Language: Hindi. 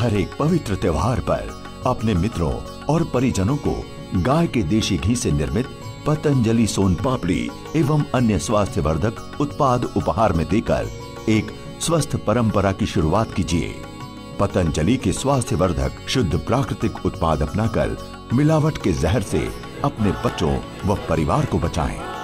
हर एक पवित्र त्योहार पर अपने मित्रों और परिजनों को गाय के देशी घी से निर्मित पतंजलि सोन पापड़ी एवं अन्य स्वास्थ्य वर्धक उत्पाद उपहार में देकर एक स्वस्थ परंपरा की शुरुआत कीजिए पतंजलि के स्वास्थ्य वर्धक शुद्ध प्राकृतिक उत्पाद अपनाकर मिलावट के जहर से अपने बच्चों व परिवार को बचाएँ।